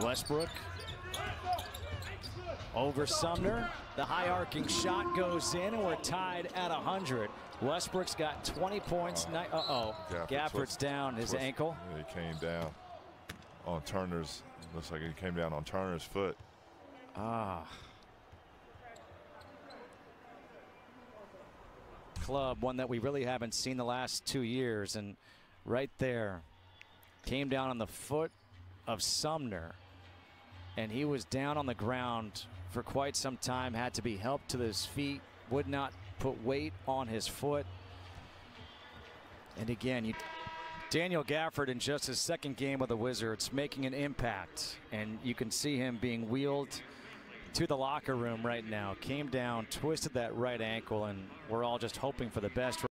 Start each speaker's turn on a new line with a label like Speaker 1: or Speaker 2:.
Speaker 1: Westbrook over Sumner. The high arcing shot goes in, and we're tied at 100. Westbrook's got 20 points. Uh oh.
Speaker 2: Gafford
Speaker 1: Gafford's down his
Speaker 2: twist-
Speaker 1: ankle.
Speaker 2: Yeah, he came down on Turner's. Looks like he came down on Turner's foot.
Speaker 1: Ah. Club, one that we really haven't seen the last two years. And right there, came down on the foot of Sumner. And he was down on the ground for quite some time, had to be helped to his feet, would not put weight on his foot. And again, you, Daniel Gafford in just his second game with the Wizards making an impact. And you can see him being wheeled to the locker room right now. Came down, twisted that right ankle, and we're all just hoping for the best.